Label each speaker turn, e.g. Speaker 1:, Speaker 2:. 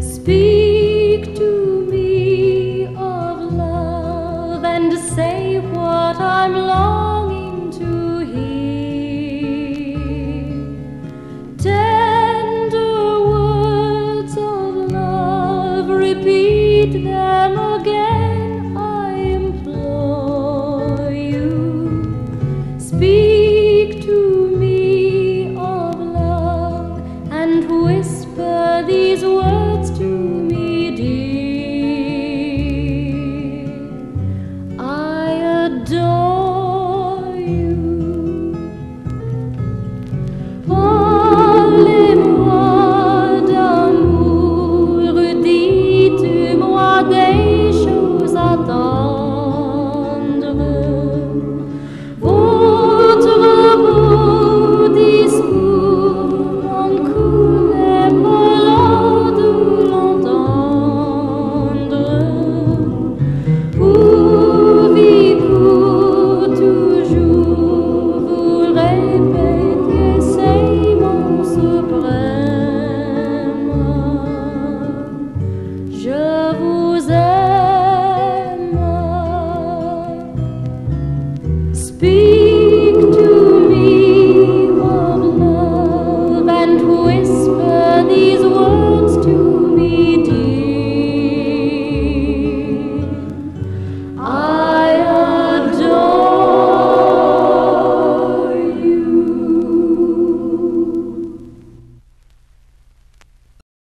Speaker 1: Speak to me of love and say what I'm longing to hear. Tender words of love, repeat them again. I implore you. Speak. and whisper these words. be